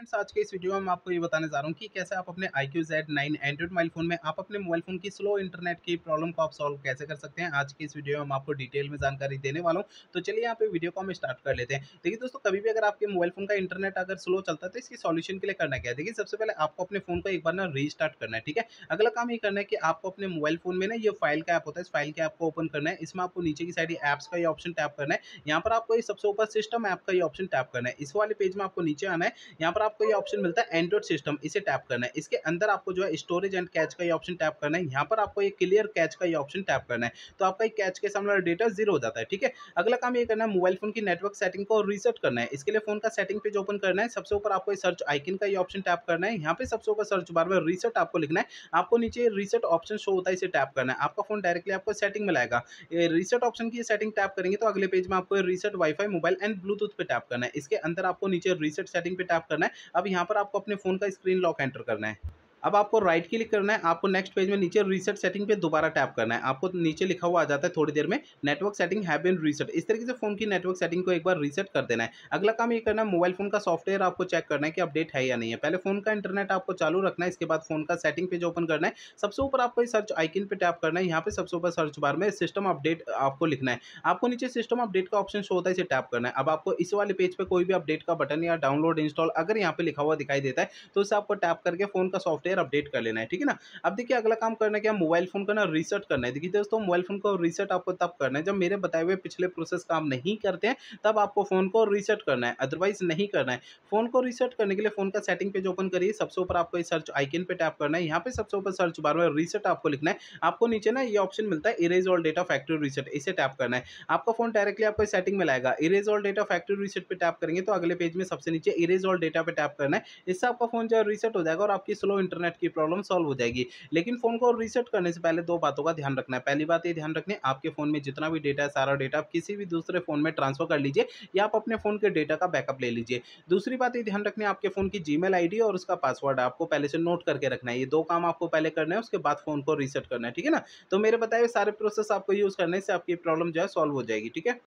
Friends, आज के इस वीडियो में मैं आपको ये बताने जा रहा हूँ कि कैसे आप अपने iQOO Z nine android mobile phone में आप अपने मोबाइल फ़ोन की स्लो इंटरनेट की प्रॉब्लम को आप सॉल्व कैसे कर सकते हैं, आज की इस वीडियो में मैं आपको डिटेल में जानकारी देने वाला हूँ। तो चलिए यहाँ पे वीडियो को हम स्टार्ट कर लेते हैं। देखिए दोस्तों, कभी भी अगर आपके मोबाइल फ़ोन का इंटरनेट अगर स्लो चलता है तो इसकी सॉल्यूशन के लिए करना क्या है? देखिए, सबसे पहले आपको अपने फ़ोन को एक बार ना रीस्टार्ट करना है, ठीक है? अगला काम ये करना है कि आपको अपने मोबाइल फ़ोन में ना ये फ़ाइल का ऐप होता है, इस फ़ाइल के ऐप को ओपन करना है। इसमें आपको नीचे की साइड एप्स का ये ऑप्शन टैप करना है। यहाँ पर आपको सबसे ऊपर सिस्टम ऐप का ये ऑप्शन टैप करना है। इस वाले पेज में आपको नीचे आना है। यहाँ पर आपको ये ऑप्शन मिलता है एंड्रॉइड सिस्टम इसे टैप करना है। इसके अंदर आपको जो है स्टोरेज एंड कैच का ये ऑप्शन टैप करना है। यहाँ पर आपको ये क्लियर कैच का ये ऑप्शन टैप करना है। तो आपका ये कैच के सामने डेटा ज़ीरो हो जाता है, ठीक है? अगला काम ये करना है मोबाइल फ़ोन की नेटवर्क सेटिंग को रीसेट करना है। इसके लिए फ़ोन का सेटिंग पेज ओपन करना है। सबसे ऊपर आपको सर्च आइकन का ये ऑप्शन टैप करना है। यहाँ पे सबसे ऊपर सर्च बार में रीसेट आपको लिखना है। आपको नीचे रीसेट ऑप्शन शो होता है, इसे टैप करना है। आपका फ़ोन डायरेक्टली आपको सेटिंग में लाएगा। रीसेट ऑप्शन की सेटिंग टैप करेंगे तो अगले पेज में आपको reset WiFi mobile and bluetooth पे टैप करना है। इसके अंदर आपको नीचे रीसेट सेटिंग पे टैप करना है। अब यहाँ पर आपको अपने फ़ोन का स्क्रीन लॉक एंटर करना है। अब आपको राइट क्लिक करना है, आपको नेक्स्ट पेज में नीचे रीसेट सेटिंग पे दोबारा टैप करना है। आपको नीचे लिखा हुआ आ जाता है थोड़ी देर में network setting have been reset इस तरीके से फ़ोन की नेटवर्क सेटिंग को एक बार रीसेट कर देना है। अगला काम ये करना है मोबाइल फ़ोन का सॉफ्टवेयर आपको चेक करना है कि अपडेट है या नहीं है। पहले फ़ोन का इंटरनेट आपको चालू रखना है, इसके बाद फ़ोन का सेटिंग पेज ओपन करना है, सबसे ऊपर आपको सर्च आइकिन पर टैप करना है। यहाँ पे सबसे ऊपर सर्च बार में सिस्टम अपडेट आपको लिखना है। आपको नीचे सिस्टम अपडेट का ऑप्शन शो होता है, इसे टैप करना है। अब आपको इस वाले पेज पर कोई भी अपडेट का बटन या डाउनलोड इंस्टॉल अगर यहाँ पे लिखा हुआ दिखाई देता है तो उसे आपको टैप करके फ़ोन का सॉफ्टवेयर अपडेट कर लेना है, ठीक है ना? अब देखिए, अगला काम करना है क्या मोबाइल फ़ोन का ना रिसेट करना है। देखिए, दोस्तों, मोबाइल फ़ोन को रिसेट आपको तब करना है जब मेरे बताए हुए पिछले प्रोसेस काम नहीं करते हैं, तब आपको फ़ोन को रिसेट करना है अदरवाइज़ नहीं करना है। फ़ोन को रिसेट करने के लिए फ़ोन का सेटिंग पेज ओपन करिए, सबसे ऊपर आपको सर्च आइकन पे टैप करना है। यहाँ पे सबसे ऊपर सर्च बार में रिसेट आपको लिखना है। आपको नीचे ना ये ऑप्शन मिलता है erase all data factory reset इसे टैप करना है। आपका फ़ोन डायरेक्टली आपको सेटिंग में लाएगा। Erase all data factory reset पे टैप करेंगे तो अगले पेज में सबसे नीचे इरेज ऑल डेटा पे टैप करना है। इससे आपका फ़ोन जो है रिसेट हो जाएगा और आपकी स्लो इंटरनेट की प्रॉब्लम सॉल्व हो जाएगी। लेकिन फ़ोन को रीसेट करने से पहले दो बातों का ध्यान रखना है। पहली बात ये ध्यान रखनी आपके फ़ोन में जितना भी डेटा है, सारा डेटा आप किसी भी दूसरे फ़ोन में ट्रांसफ़र कर लीजिए या आप अपने फ़ोन के डेटा का बैकअप ले लीजिए। दूसरी बात ये ध्यान रखनी आपके फ़ोन की जीमेल आईडी और उसका पासवर्ड आपको पहले से नोट करके रखना है। ये दो काम आपको पहले करना है, उसके बाद फ़ोन को रीसेट करना है, ठीक है ना? तो मेरे बताए सारे प्रोसेस आपको यूज़ करने से आपकी प्रॉब्लम जो है सॉल्व हो जाएगी, ठीक है?